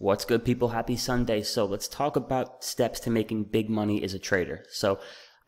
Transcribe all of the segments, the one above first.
What's good, people? Happy Sunday. So, let's talk about steps to making big money as a trader. So,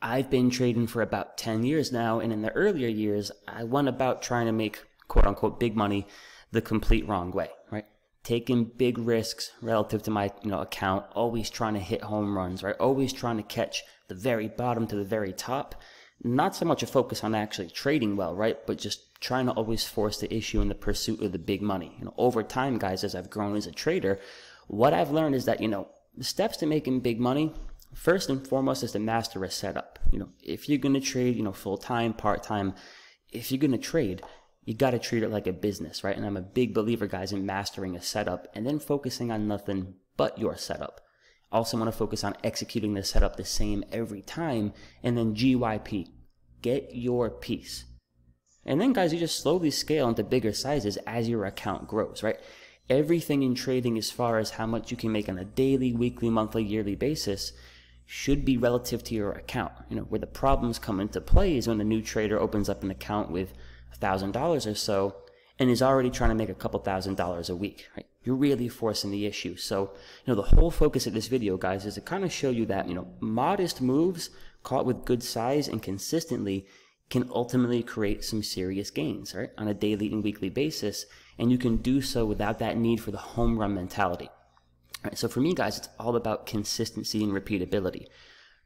I've been trading for about 10 years now, and in the earlier years, I went about trying to make quote unquote big money the complete wrong way, right? Taking big risks relative to my you know account, always trying to hit home runs, right? Always trying to catch the very bottom to the very top. Not so much a focus on actually trading well, right? But just trying to always force the issue in the pursuit of the big money. You know, over time, guys, as I've grown as a trader, what I've learned is that, you know, the steps to making big money, first and foremost is to master a setup. You know, if you're going to trade, you know, full time, part time, if you're going to trade, you got to treat it like a business, right? And I'm a big believer, guys, in mastering a setup and then focusing on nothing but your setup. Also want to focus on executing the setup the same every time. And then GYP, get your piece. And then, guys, you just slowly scale into bigger sizes as your account grows, right? Everything in trading, as far as how much you can make on a daily, weekly, monthly, yearly basis, should be relative to your account. You know, where the problems come into play is when a new trader opens up an account with $1,000 or so and is already trying to make a couple thousand dollars a week, right? You're really forcing the issue. So, you know, the whole focus of this video, guys, is to kind of show you that, you know, modest moves caught with good size and consistently can ultimately create some serious gains, right, on a daily and weekly basis. And you can do so without that need for the home run mentality. Right, so for me, guys, it's all about consistency and repeatability.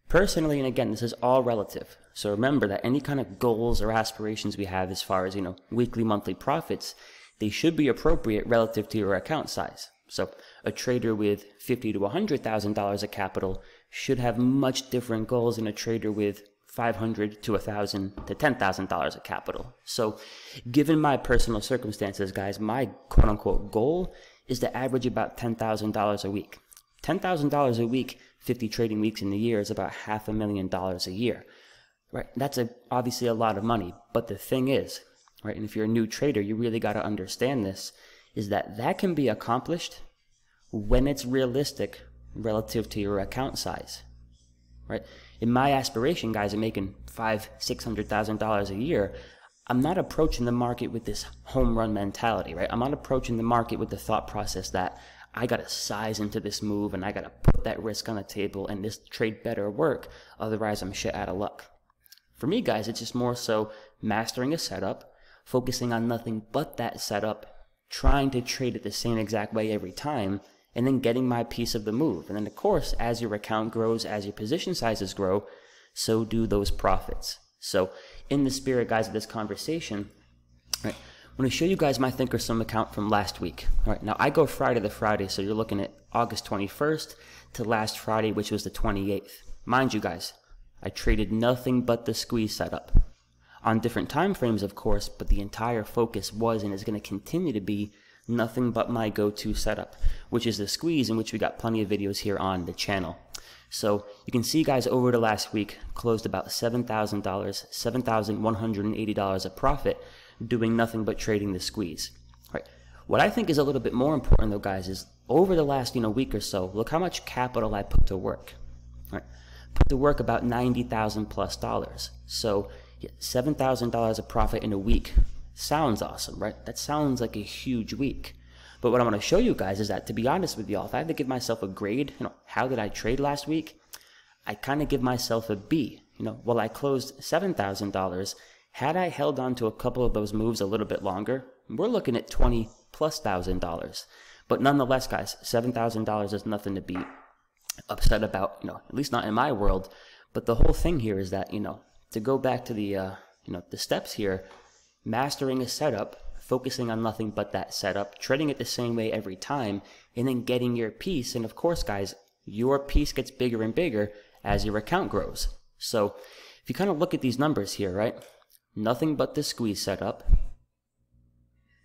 Personally, and again, this is all relative. So remember that any kind of goals or aspirations we have as far as, you know, weekly, monthly profits, they should be appropriate relative to your account size. So a trader with fifty to $100,000 of capital should have much different goals than a trader with 500 to a 1000 to $10,000 of capital. So, given my personal circumstances, guys, my quote unquote goal is to average about $10,000 a week. $10,000 a week, 50 trading weeks in the year is about half a million dollars a year. Right? That's a, obviously a lot of money, but the thing is, right, and if you're a new trader, you really got to understand this is that that can be accomplished when it's realistic relative to your account size. Right? in my aspiration, guys, are making five, six hundred thousand dollars a year. I'm not approaching the market with this home run mentality, right? I'm not approaching the market with the thought process that I got to size into this move and I got to put that risk on the table and this trade better work. Otherwise, I'm shit out of luck. For me, guys, it's just more so mastering a setup, focusing on nothing but that setup, trying to trade it the same exact way every time, and then getting my piece of the move. And then, of course, as your account grows, as your position sizes grow, so do those profits. So, in the spirit, guys, of this conversation, right, I'm going to show you guys my Thinkorswim account from last week. All right, now I go Friday to Friday, so you're looking at August 21st to last Friday, which was the 28th. Mind you, guys, I traded nothing but the squeeze setup on different time frames, of course, but the entire focus was and is going to continue to be nothing but my go-to setup, which is the squeeze in which we got plenty of videos here on the channel. So you can see guys over the last week closed about $7,000, $7,180 of profit doing nothing but trading the squeeze. Right. What I think is a little bit more important though guys is over the last you know week or so, look how much capital I put to work. Right. Put to work about 90,000 plus dollars. So $7,000 of profit in a week sounds awesome, right? That sounds like a huge week. But what I want to show you guys is that, to be honest with y'all, if I had to give myself a grade, you know, how did I trade last week? I kind of give myself a B. You know, well, I closed $7,000. Had I held on to a couple of those moves a little bit longer, we're looking at 20 plus thousand dollars. But nonetheless, guys, $7,000 is nothing to be upset about, you know, at least not in my world. But the whole thing here is that, you know, to go back to the, uh, you know, the steps here, mastering a setup, focusing on nothing but that setup, treading it the same way every time, and then getting your piece. And of course, guys, your piece gets bigger and bigger as your account grows. So if you kind of look at these numbers here, right? Nothing but the squeeze setup.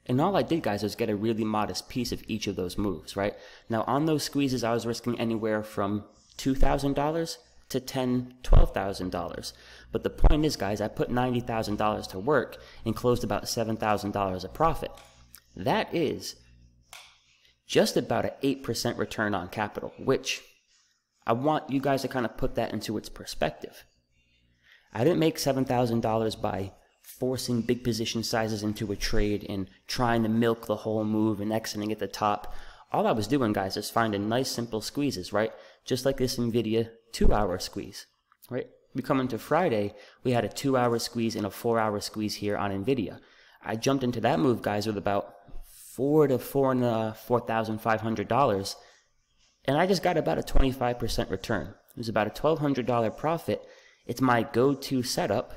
And all I did, guys, was get a really modest piece of each of those moves, right? Now, on those squeezes, I was risking anywhere from $2,000 to ten, twelve thousand dollars. But the point is, guys, I put ninety thousand dollars to work and closed about seven thousand dollars of profit. That is just about an eight percent return on capital, which I want you guys to kind of put that into its perspective. I didn't make seven thousand dollars by forcing big position sizes into a trade and trying to milk the whole move and exiting at the top all I was doing, guys, is finding nice, simple squeezes, right? Just like this NVIDIA two-hour squeeze, right? We come into Friday, we had a two-hour squeeze and a four-hour squeeze here on NVIDIA. I jumped into that move, guys, with about four to four and uh, four thousand five hundred dollars, and I just got about a twenty-five percent return. It was about a twelve hundred dollar profit. It's my go-to setup.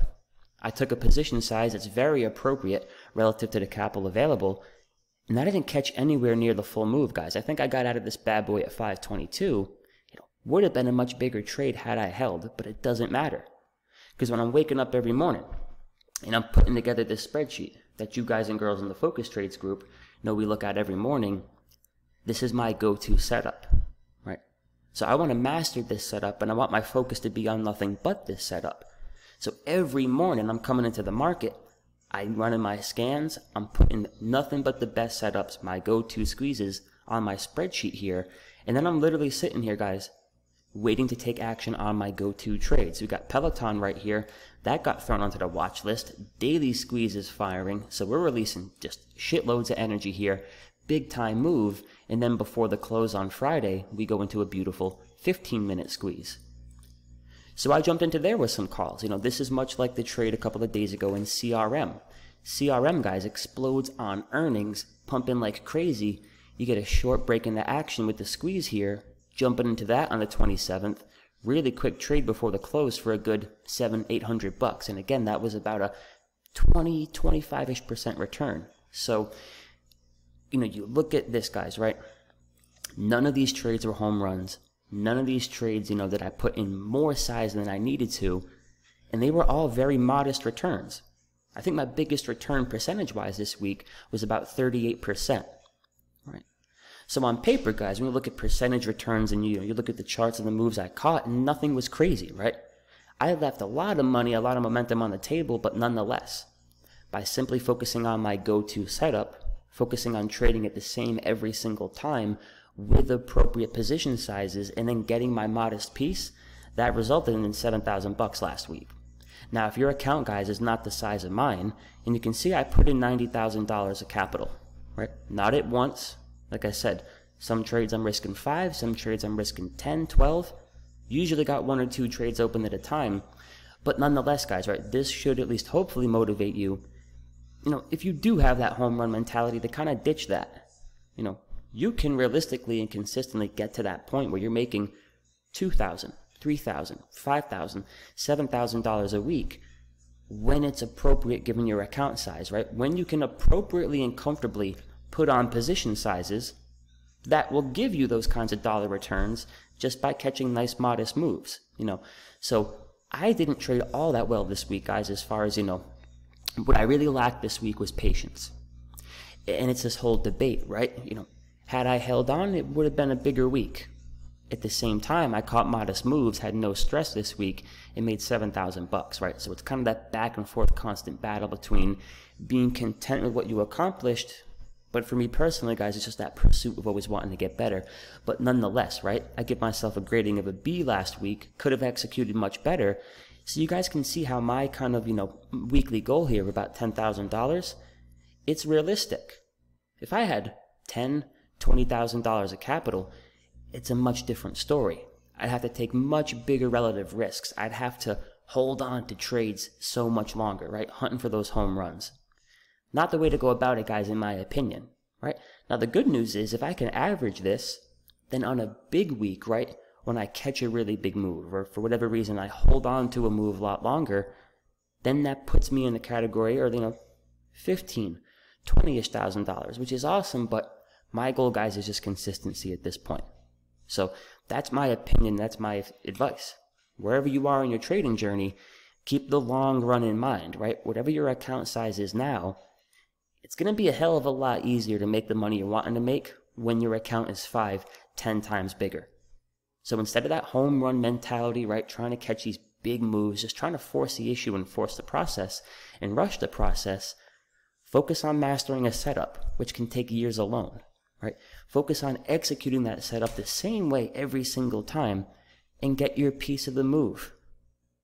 I took a position size that's very appropriate relative to the capital available, and I didn't catch anywhere near the full move, guys. I think I got out of this bad boy at 522. It would have been a much bigger trade had I held, but it doesn't matter. Because when I'm waking up every morning and I'm putting together this spreadsheet that you guys and girls in the Focused Trades group know we look at every morning, this is my go-to setup, right? So I want to master this setup and I want my focus to be on nothing but this setup. So every morning I'm coming into the market I'm running my scans. I'm putting nothing but the best setups, my go-to squeezes on my spreadsheet here. And then I'm literally sitting here, guys, waiting to take action on my go-to trades. We got Peloton right here. That got thrown onto the watch list. Daily squeeze is firing. So we're releasing just shitloads of energy here. Big time move. And then before the close on Friday, we go into a beautiful 15 minute squeeze. So I jumped into there with some calls. You know, this is much like the trade a couple of days ago in CRM. CRM, guys, explodes on earnings, pumping like crazy. You get a short break in the action with the squeeze here, jumping into that on the 27th. Really quick trade before the close for a good seven, eight hundred bucks. And again, that was about a 20, 25-ish percent return. So, you know, you look at this, guys, right? None of these trades were home runs. None of these trades, you know, that I put in more size than I needed to, and they were all very modest returns. I think my biggest return percentage-wise this week was about 38%. Right. So on paper, guys, when you look at percentage returns and you, know, you look at the charts and the moves I caught, and nothing was crazy, right? I left a lot of money, a lot of momentum on the table, but nonetheless, by simply focusing on my go-to setup, focusing on trading at the same every single time, with appropriate position sizes and then getting my modest piece, that resulted in 7,000 bucks last week. Now, if your account, guys, is not the size of mine, and you can see I put in $90,000 of capital, right? Not at once. Like I said, some trades I'm risking 5, some trades I'm risking 10, 12. Usually got one or two trades open at a time. But nonetheless, guys, right, this should at least hopefully motivate you. You know, if you do have that home run mentality, to kind of ditch that. You know, you can realistically and consistently get to that point where you're making $2,000, $3,000, $5,000, $7,000 a week when it's appropriate given your account size, right? When you can appropriately and comfortably put on position sizes that will give you those kinds of dollar returns just by catching nice modest moves, you know. So I didn't trade all that well this week, guys, as far as, you know, what I really lacked this week was patience. And it's this whole debate, right? You know, had I held on, it would have been a bigger week. At the same time, I caught modest moves, had no stress this week, and made 7,000 bucks, right? So it's kind of that back and forth constant battle between being content with what you accomplished, but for me personally, guys, it's just that pursuit of always wanting to get better. But nonetheless, right? I give myself a grading of a B last week, could have executed much better. So you guys can see how my kind of, you know, weekly goal here of about $10,000, it's realistic. If I had 10, $20,000 of capital, it's a much different story. I'd have to take much bigger relative risks. I'd have to hold on to trades so much longer, right? Hunting for those home runs. Not the way to go about it, guys, in my opinion, right? Now, the good news is if I can average this, then on a big week, right, when I catch a really big move, or for whatever reason I hold on to a move a lot longer, then that puts me in the category, or, you know, 15, 20-ish thousand dollars, which is awesome, but my goal, guys, is just consistency at this point. So that's my opinion. That's my advice. Wherever you are in your trading journey, keep the long run in mind, right? Whatever your account size is now, it's going to be a hell of a lot easier to make the money you're wanting to make when your account is five, ten times bigger. So instead of that home run mentality, right, trying to catch these big moves, just trying to force the issue and force the process and rush the process, focus on mastering a setup, which can take years alone right? Focus on executing that setup the same way every single time and get your piece of the move.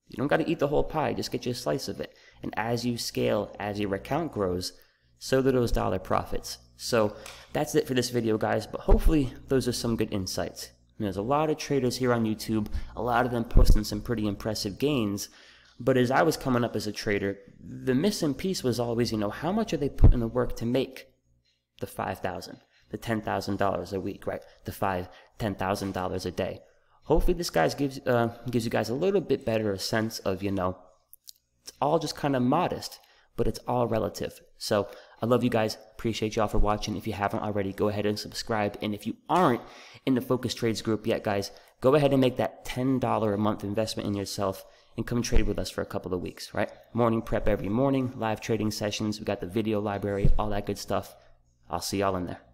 You don't got to eat the whole pie, just get you a slice of it. And as you scale, as your account grows, so do those dollar profits. So that's it for this video, guys. But hopefully, those are some good insights. There's a lot of traders here on YouTube, a lot of them posting some pretty impressive gains. But as I was coming up as a trader, the missing piece was always, you know, how much are they putting the work to make the 5000 the $10,000 a week, right? The five, $10,000 a day. Hopefully this guys gives, uh, gives you guys a little bit better a sense of, you know, it's all just kind of modest, but it's all relative. So I love you guys. Appreciate y'all for watching. If you haven't already, go ahead and subscribe. And if you aren't in the Focused Trades group yet, guys, go ahead and make that $10 a month investment in yourself and come trade with us for a couple of weeks, right? Morning prep every morning, live trading sessions. We got the video library, all that good stuff. I'll see y'all in there.